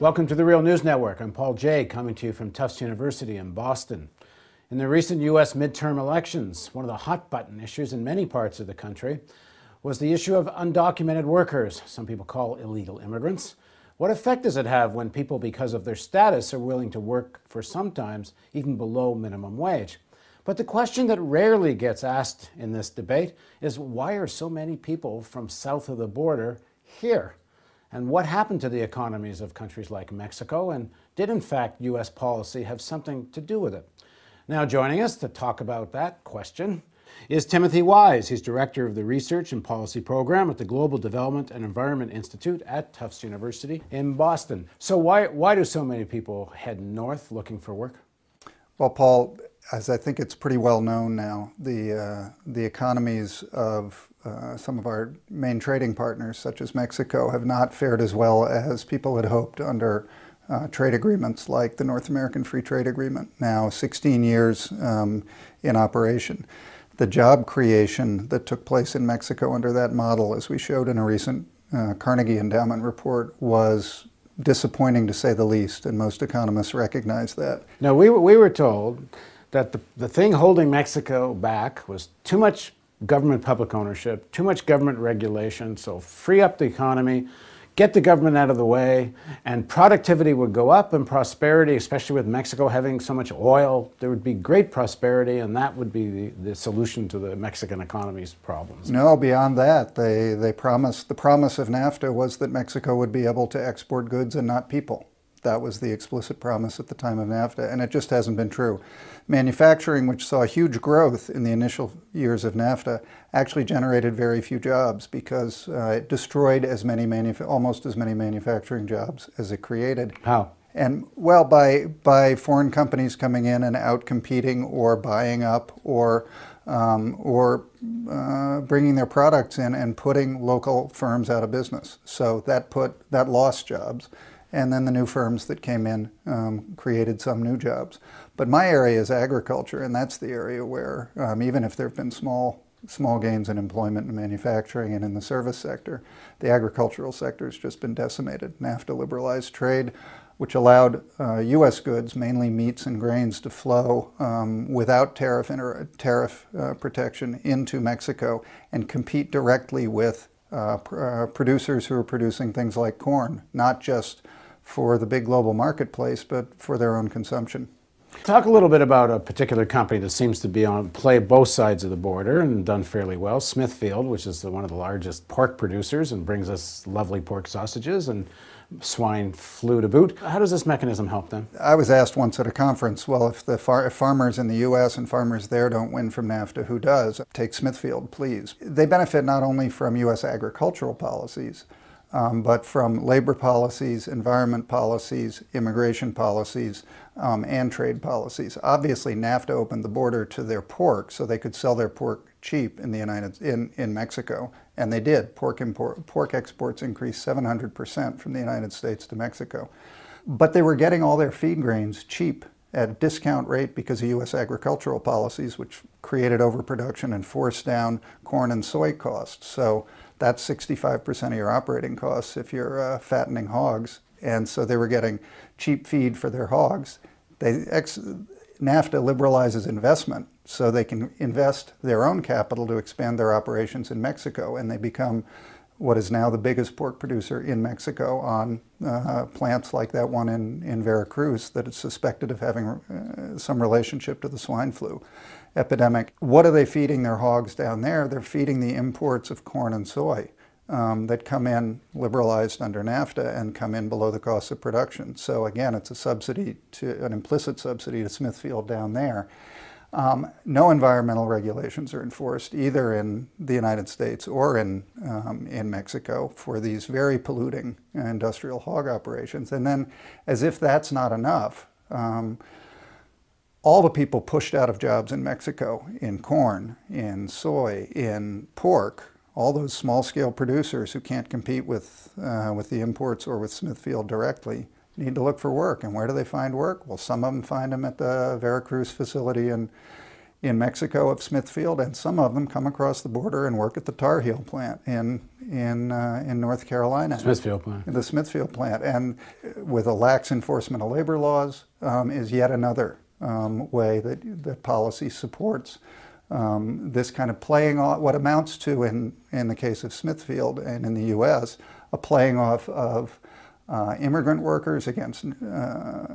Welcome to the Real News Network. I'm Paul Jay, coming to you from Tufts University in Boston. In the recent U.S. midterm elections, one of the hot button issues in many parts of the country was the issue of undocumented workers, some people call illegal immigrants. What effect does it have when people, because of their status, are willing to work for sometimes even below minimum wage? But the question that rarely gets asked in this debate is why are so many people from south of the border here? And what happened to the economies of countries like Mexico? And did, in fact, U.S. policy have something to do with it? Now, joining us to talk about that question is Timothy Wise. He's director of the Research and Policy Program at the Global Development and Environment Institute at Tufts University in Boston. So, why, why do so many people head north looking for work? Well, Paul, as I think it's pretty well known now, the, uh, the economies of uh, some of our main trading partners, such as Mexico, have not fared as well as people had hoped under uh, trade agreements like the North American Free Trade Agreement, now 16 years um, in operation. The job creation that took place in Mexico under that model, as we showed in a recent uh, Carnegie Endowment report, was disappointing to say the least, and most economists recognize that. Now, we we were told that the, the thing holding Mexico back was too much government public ownership, too much government regulation, so free up the economy, get the government out of the way, and productivity would go up and prosperity, especially with Mexico having so much oil, there would be great prosperity, and that would be the, the solution to the Mexican economy's problems. No, beyond that, they, they promised, the promise of NAFTA was that Mexico would be able to export goods and not people. That was the explicit promise at the time of NAFTA, and it just hasn't been true. Manufacturing, which saw huge growth in the initial years of NAFTA, actually generated very few jobs because uh, it destroyed as many almost as many manufacturing jobs as it created. How? And well, by by foreign companies coming in and out competing, or buying up or um, or uh, bringing their products in and putting local firms out of business. So that put that lost jobs and then the new firms that came in um, created some new jobs. But my area is agriculture, and that's the area where, um, even if there have been small small gains in employment and manufacturing and in the service sector, the agricultural sector has just been decimated. NAFTA liberalized trade, which allowed uh, U.S. goods, mainly meats and grains, to flow um, without tariff, tariff uh, protection into Mexico and compete directly with uh, pr- uh, producers who are producing things like corn, not just for the big global marketplace, but for their own consumption. Talk a little bit about a particular company that seems to be on play both sides of the border and done fairly well. Smithfield, which is one of the largest pork producers and brings us lovely pork sausages and swine flu to boot. How does this mechanism help them? I was asked once at a conference, well, if the far if farmers in the U.S. and farmers there don't win from NAFTA, who does? Take Smithfield, please. They benefit not only from U.S. agricultural policies, um, but from labor policies, environment policies, immigration policies, um, and trade policies. Obviously, NAFTA opened the border to their pork so they could sell their pork cheap in the United in, in Mexico, and they did. Pork import, pork exports increased 700% from the United States to Mexico. But they were getting all their feed grains cheap at a discount rate because of U.S. agricultural policies, which created overproduction and forced down corn and soy costs. So that's 65% of your operating costs if you're uh, fattening hogs. And so they were getting cheap feed for their hogs. They ex- NAFTA liberalizes investment so they can invest their own capital to expand their operations in Mexico, and they become what is now the biggest pork producer in Mexico on uh, plants like that one in, in Veracruz that is suspected of having uh, some relationship to the swine flu epidemic. What are they feeding their hogs down there? They're feeding the imports of corn and soy. Um, that come in liberalized under NAFTA and come in below the cost of production. So again, it's a subsidy to an implicit subsidy to Smithfield down there. Um, no environmental regulations are enforced either in the United States or in, um, in Mexico for these very polluting industrial hog operations. And then, as if that's not enough, um, all the people pushed out of jobs in Mexico in corn, in soy, in pork, all those small scale producers who can't compete with, uh, with the imports or with Smithfield directly need to look for work. And where do they find work? Well, some of them find them at the Veracruz facility in, in Mexico of Smithfield, and some of them come across the border and work at the Tar Heel plant in in uh, in North Carolina. Smithfield plant. The Smithfield plant, and with a lax enforcement of labor laws, um, is yet another um, way that that policy supports um, this kind of playing off what amounts to, in in the case of Smithfield and in the U.S., a playing off of uh, immigrant workers against uh,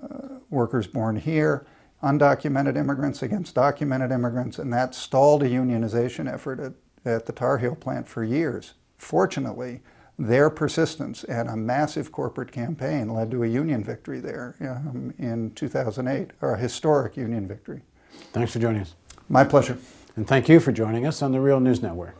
workers born here undocumented immigrants against documented immigrants, and that stalled a unionization effort at, at the Tar Heel plant for years. Fortunately, their persistence and a massive corporate campaign led to a union victory there um, in 2008, or a historic union victory. Thanks for joining us. My pleasure. And thank you for joining us on the Real News Network.